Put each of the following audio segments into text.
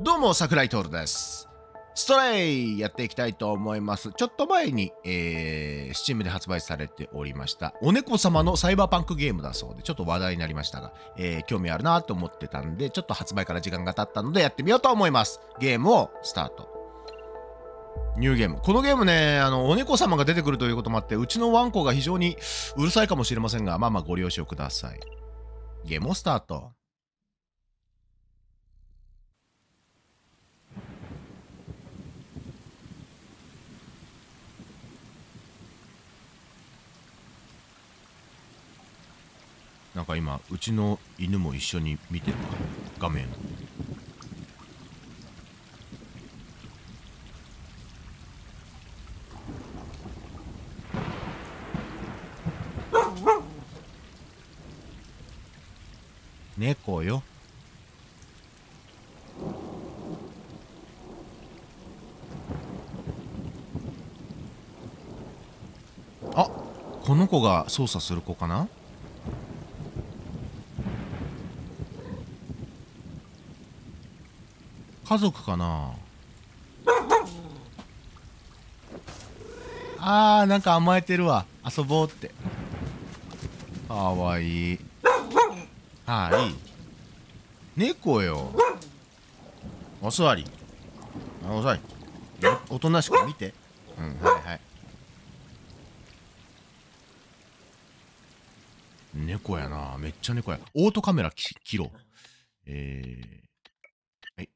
どうも、桜井徹です。ストレイやっていきたいと思います。ちょっと前に、えー、Steam で発売されておりました、お猫様のサイバーパンクゲームだそうで、ちょっと話題になりましたが、えー興味あるなと思ってたんで、ちょっと発売から時間が経ったのでやってみようと思います。ゲームをスタート。ニューゲーム。このゲームね、あの、お猫様が出てくるということもあって、うちのワンコが非常にうるさいかもしれませんが、まあまあご了承ください。ゲームをスタート。なんか今うちの犬も一緒に見てるわ画面。猫よ。あこの子が操作する子かな？家族かな？あーなんか甘えてるわ。遊ぼうって。かわいい。はい猫よ。お座り。お座りおおとなしく見て。うんはいはい。猫やな。めっちゃ猫や。オートカメラき切ろう。えー、はい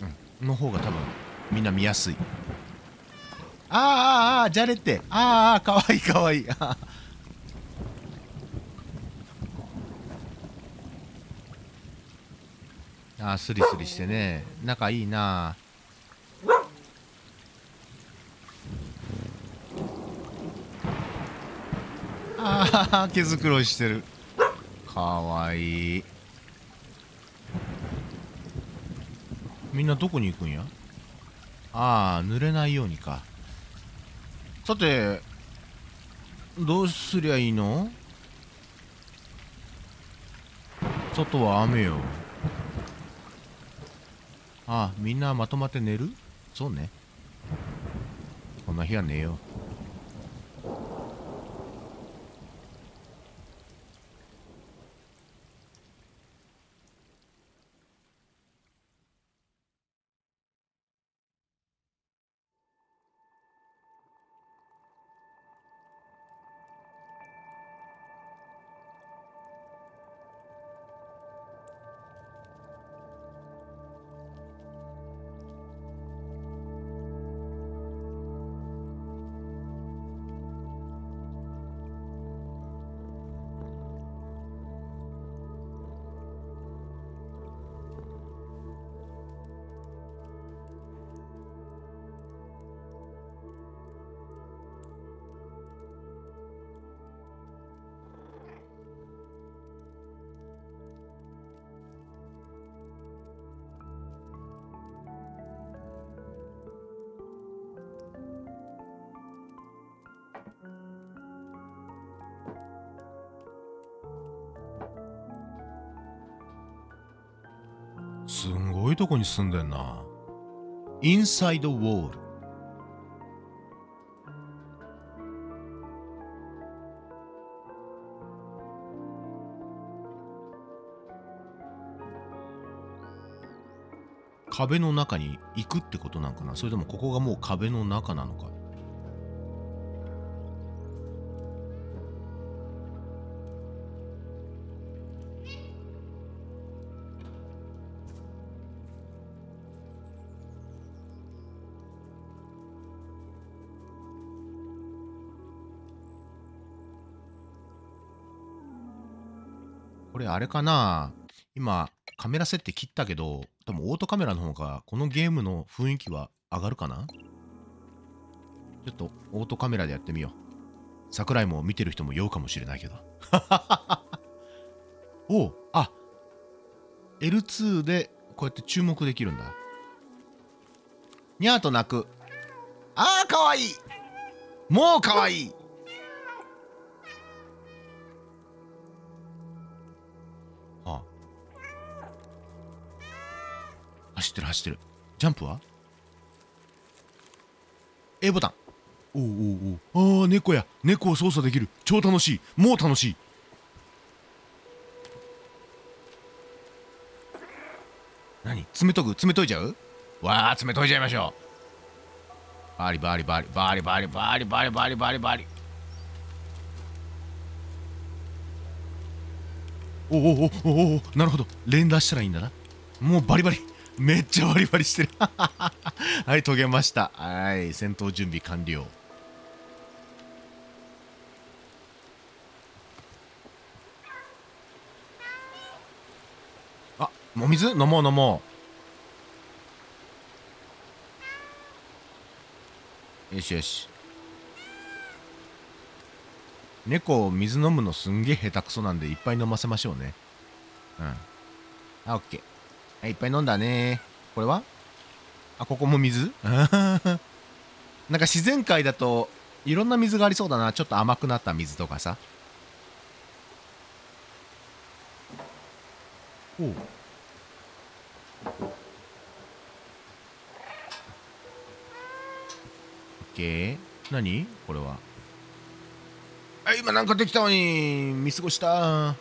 うんの方が多分みんな見やすい。あーあーあーじゃれって。あーあーかわいいかわいい。あスリスリしてね。仲いいな。ああ毛づくろいしてる。かわいいみんなどこに行くんや？ああ濡れないようにか。さてどうすりゃいいの？外は雨よ。ああみんなまとまって寝る？そうね。こんな日は寝よう。すんごいとこに住んでんな。インサイドウォール。壁の中に行くってことなんかな？それともここがもう壁の中なのか？これあれかな？今カメラ設定切ったけど多分オートカメラの方がこのゲームの雰囲気は上がるかな？ちょっとオートカメラでやってみよう。桜井も見てる人も酔うかもしれないけど。おうあ L2 でこうやって注目できるんだ。にゃーと鳴く。あーかわいい。もうかわいい。走ってる走ってる。ジャンプは？A ボタン。おうおうおう。ああ猫や。猫を操作できる。超楽しい。もう楽しい。何？詰めとく？詰めといちゃう？わあ詰めといちゃいましょう。バリバリバリバリバリバリバリバリバリバリ。おおおおおおなるほど。連打したらいいんだな。もうバリバリ。めっちゃバリバリしてる。はい遂げました。はい戦闘準備完了。あお水？飲もう飲もう。よしよし。猫を水飲むのすんげえ下手くそなんでいっぱい飲ませましょうね。うん。あオッケー。いっぱい飲んだね。これは？あここも水？なんか自然界だといろんな水がありそうだな。ちょっと甘くなった水とかさ。おう。オッケー。何？これは。あ今なんかできたのに見過ごした。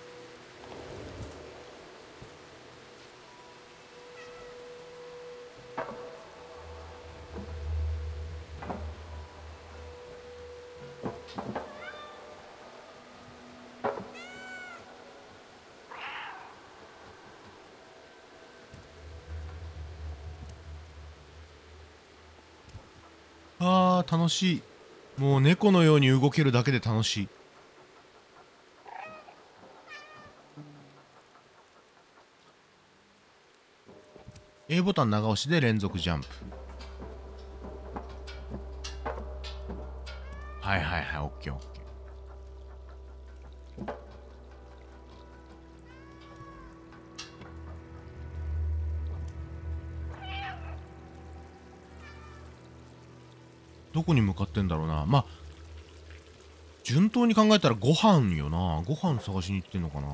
あー楽しい。もう猫のように動けるだけで楽しい「A ボタン長押しで連続ジャンプ。はいはいはい OK どこに向かってんだろうな。まあ順当に考えたらご飯よな。ご飯探しに行ってんのかな。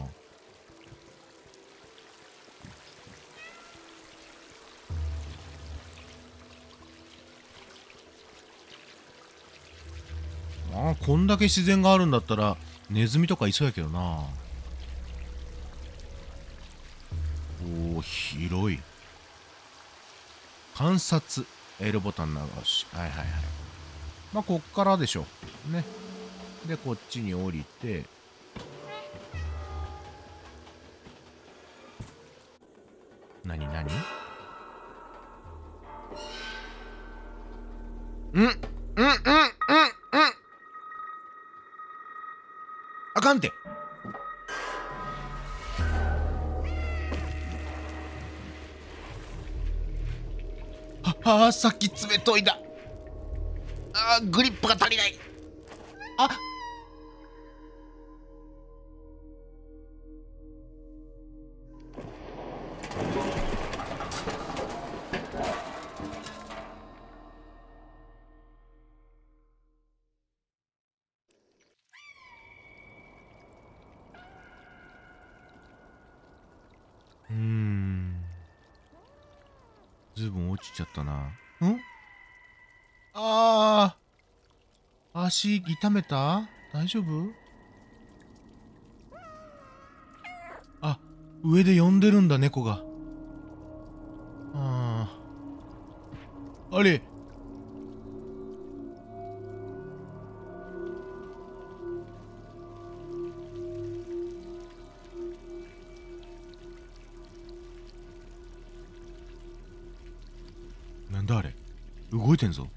あこんだけ自然があるんだったらネズミとかいそうやけどな。おお広い。観察 L ボタン流し。はいはいはい。まあこっからでしょ。ね。でこっちに降りて。何何？うんうんうんうんうん。あかんて。ああさっき爪研いだあーグリップが足りない。あ。うーん。ずいぶん落ちちゃったな。ん？ああ足痛めた？大丈夫？あ、上で呼んでるんだ、猫が。ああ。あれ？なんだあれ？動いてんぞ。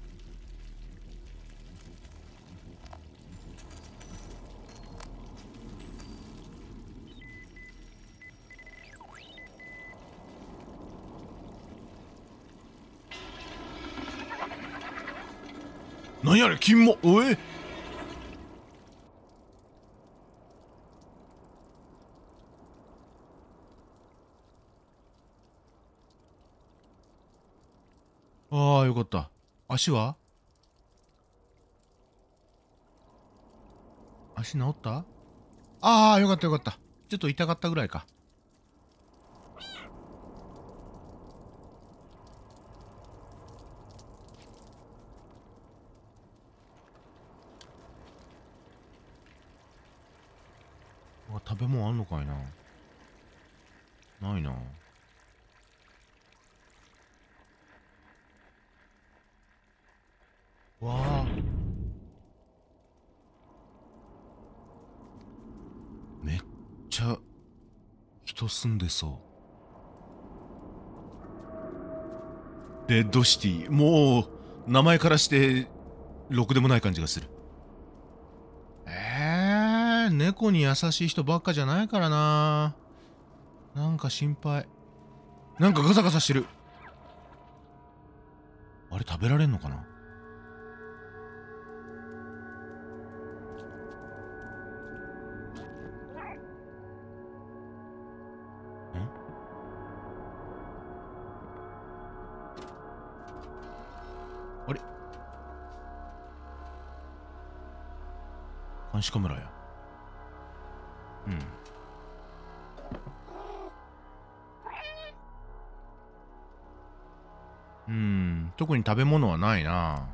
何やれ金も。え。ああよかった。足は？足治った？ああよかったよかった。ちょっと痛かったぐらいか。べ物あんのかいな。ないな。わあ。めっちゃ人住んでそう。レッドシティ。もう名前からしてろくでもない感じがする。に優しい人ばっかじゃないからな。なんか心配。なんかガサガサしてる。あれ食べられんのかな。あれ？監視カメラや。特に食べ物はないな。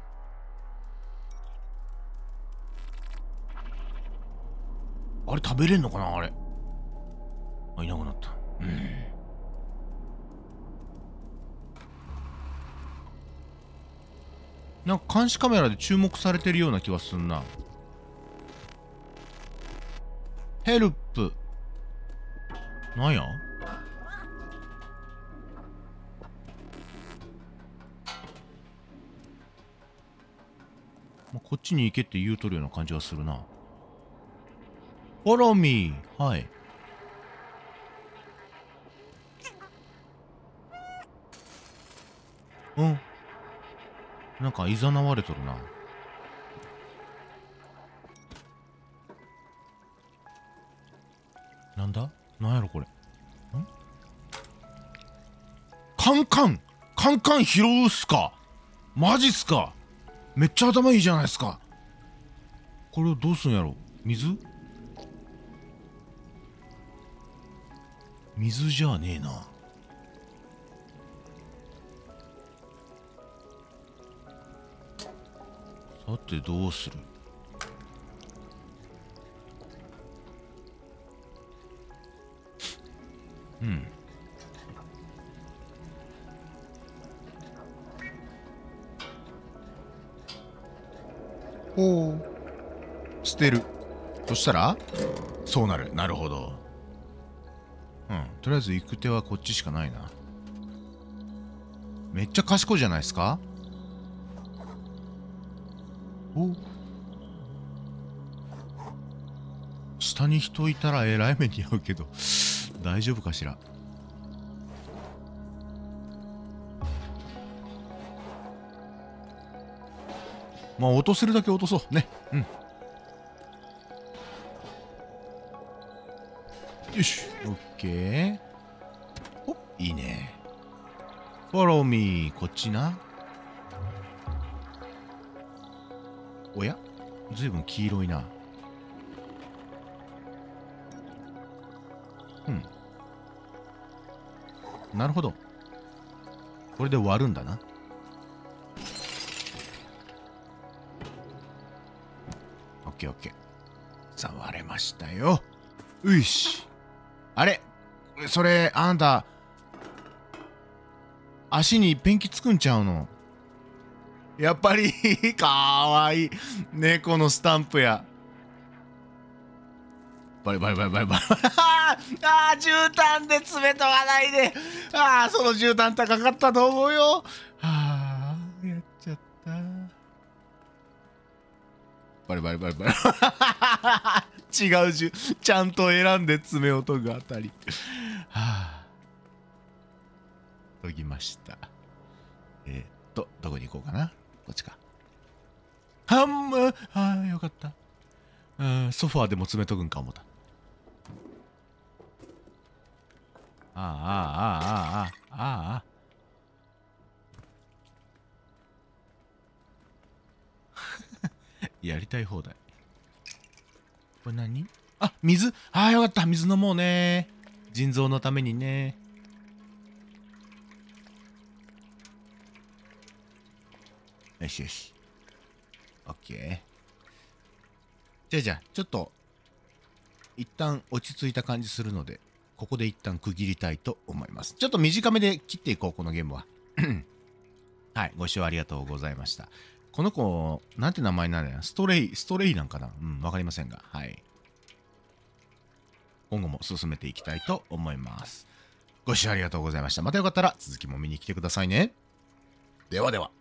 あれ食べれんのかなあれ。あいなくなった。うん。なんか監視カメラで注目されてるような気はすんな。ヘルプ。なんや？まあ、こっちに行けって言うとるような感じがするな。Follow me! はい。うん。なんか、いざなわれとるな。なんだ？なんやろこれ。ん？カンカンカンカン拾うっすか？マジっすか？めっちゃ頭いいじゃないですか。これをどうすんやろ？水？水じゃねえな。さてどうする？うん。おお捨てる。そしたら？そうなる。なるほど。うん。とりあえず行く手はこっちしかないな。めっちゃ賢いじゃないですか？お。下に人いたらえらい目に遭うけど。大丈夫かしら？まあ落とせるだけ落とそう。ね。うん。よし。オッケー。おいいね。Follow me こっちな。おや？ずいぶん黄色いな。うん。なるほど。これで割るんだな。ケーオッケー。さあ割れましたよ。ういし。あれ？それあんた足にペンキつくんちゃうの？やっぱりかわいい。猫のスタンプや。バリバリバリバリバリああ絨毯で詰めとかないで。ああその絨毯高かったと思うよ。ああバリバリバリバリ。違う絨ちゃんと選んで詰め音が当たり。はあ。研ぎました。えー、っとどこに行こうかな？こっちか。ハンムああよかった。うんソファーでも詰めとくんか思った。あああああああああやりたい放題。これ何？あ水？ああよかった。水飲もうね。腎臓のためにね。よしよし。オッケー。じゃあじゃあちょっと一旦落ち着いた感じするので、ここで一旦区切りたいと思います。ちょっと短めで切っていこう、このゲームは。はい、ご視聴ありがとうございました。この子、なんて名前なんだよ。ストレイ、ストレイなんかな？うん、わかりませんが。はい。今後も進めていきたいと思います。ご視聴ありがとうございました。またよかったら続きも見に来てくださいね。ではでは。